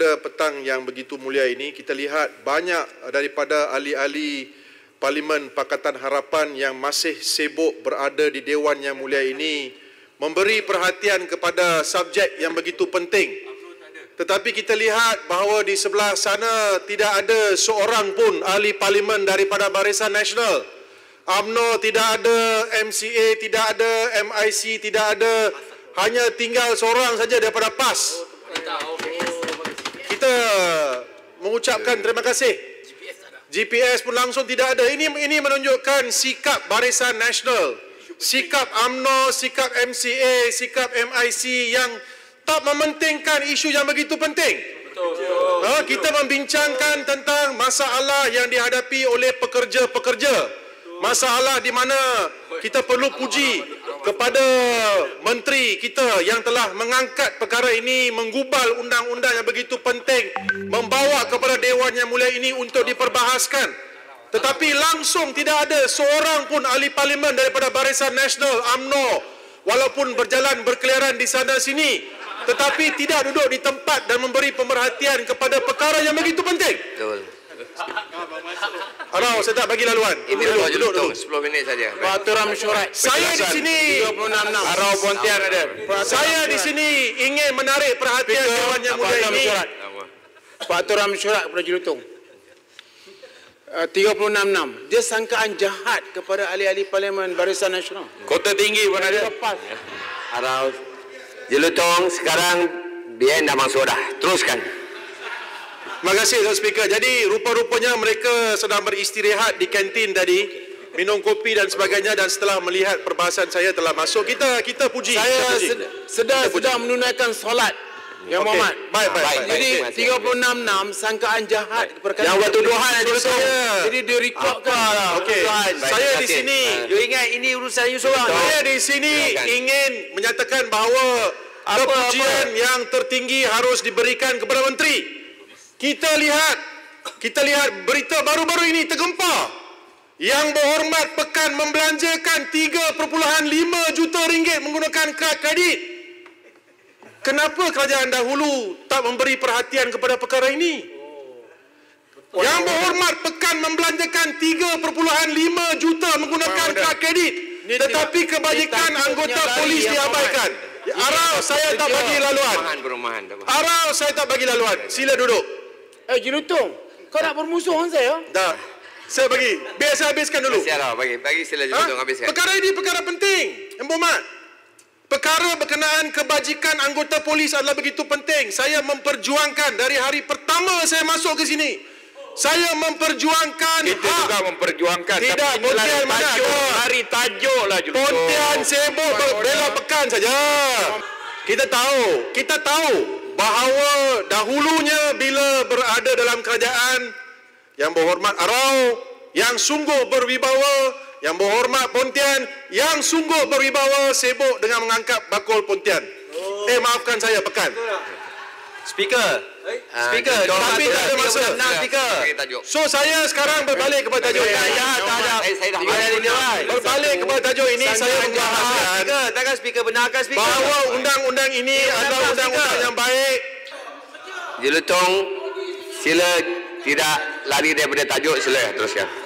pada petang yang begitu mulia ini kita lihat banyak daripada ahli-ahli Parlimen Pakatan Harapan yang masih sibuk berada di Dewan yang mulia ini memberi perhatian kepada subjek yang begitu penting. Tetapi kita lihat bahawa di sebelah sana tidak ada seorang pun ahli parlimen daripada Barisan Nasional. AMNO tidak ada, MCA tidak ada, MIC tidak ada. Hanya tinggal seorang saja daripada PAS. Mengucapkan terima kasih. GPS pun langsung tidak ada. Ini ini menunjukkan sikap Barisan Nasional, sikap AMNO, sikap MCA, sikap MIC yang tak mementingkan isu yang begitu penting. Betul. Ha, kita membincangkan tentang masalah yang dihadapi oleh pekerja-pekerja. Masalah di mana kita perlu puji kepada menteri kita yang telah mengangkat perkara ini menggubal undang-undang yang begitu penting membawa kepada dewan yang mulia ini untuk diperbahaskan tetapi langsung tidak ada seorang pun ahli parlimen daripada Barisan Nasional AMNO walaupun berjalan berkeliaran di sana sini tetapi tidak duduk di tempat dan memberi pemerhatian kepada perkara yang begitu penting. Betul. Arau, saya tak bagi laluan. Ini duduk, duduk, duduk, 10 minit saja. Peraturan mesyuarat. Saya di sini 36 Arau Pontian ada. Saya di sini ingin menarik perhatian Dewan Yang Mulia ini. Peraturan mesyuarat kepada Jelutong. Uh, 36.6 dia sangkaan jahat kepada ahli-ahli parlimen Barisan Nasional. Kota tinggi pun ada. Lepas. Arau Jelutong sekarang dia dah masuk dah. Teruskan. Terima kasih Tuan Speaker. Jadi rupa-rupanya mereka sedang beristirahat di kantin tadi, minum kopi dan sebagainya dan setelah melihat perbahasan saya telah masuk, kita kita puji. Saya kita puji. sed- sedang sedang menunaikan solat. Yang Okey. Muhammad. Baik, baik, baik. Jadi kasih. 36.6 sangkaan jahat perkara Yang buat tuduhan ada So, saya Jadi dia rekodkan. Okey. Baik, Saya terima di sini You ingat ini urusan you seorang. Saya di sini Silakan. ingin menyatakan bahawa Apa, kepujian yang tertinggi harus diberikan kepada menteri. Kita lihat kita lihat berita baru-baru ini tergempar. Yang berhormat pekan membelanjakan 3.5 juta ringgit menggunakan kad kredit. Kenapa kerajaan dahulu tak memberi perhatian kepada perkara ini? Yang berhormat pekan membelanjakan 3.5 juta menggunakan kad kredit. Tetapi kebajikan anggota polis diabaikan. Arau saya tak bagi laluan. Arau saya tak bagi laluan. Sila duduk. Eh Jelutong, kau nak bermusuh dengan saya? Dah. Saya bagi. Biar saya habiskan dulu. Sialah, bagi bagi sila Ha? Jelutong habiskan. Perkara ini perkara penting. Yang berhormat. Perkara berkenaan kebajikan anggota polis adalah begitu penting. Saya memperjuangkan dari hari pertama saya masuk ke sini. Saya memperjuangkan Kita hak juga memperjuangkan Tidak, tapi Pontian mana tajuk, ada? lari tajuk lah Jelutong. Pontian sibuk berbela pekan saja. Kita tahu, kita tahu bahawa dahulunya bila berada dalam kerajaan yang berhormat Arau, yang sungguh berwibawa, yang berhormat Pontian, yang sungguh berwibawa sibuk dengan mengangkat bakul Pontian. Eh maafkan saya pekan. Speaker. Ah, Speaker, Jelutong, tapi tak ada masa. Nah, speaker. So saya sekarang berbalik kepada tajuk Ya, ini. ya, tak ada. Saya- saya dah. Berbalik kepada tajuk ini saya membahaskan Speaker, takkan speaker benarkan speaker. bahawa undang-undang ini adalah undang-undang yang baik Jelutong, sila tidak lari daripada tajuk sila teruskan.